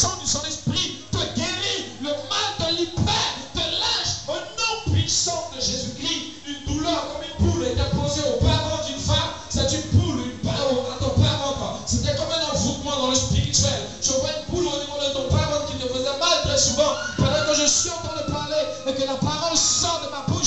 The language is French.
puissance de son esprit te guérit le mal de l'hyper, de l'âge, au nom puissant de Jésus-Christ. Une douleur comme une poule était posée au parent d'une femme. C'est une poule, une parole à ton parent. C'était comme un envoûtement dans le spirituel. Je vois une poule au niveau de ton parent qui te faisait mal très souvent. Pendant que je suis en train de parler et que la parole sort de ma poule.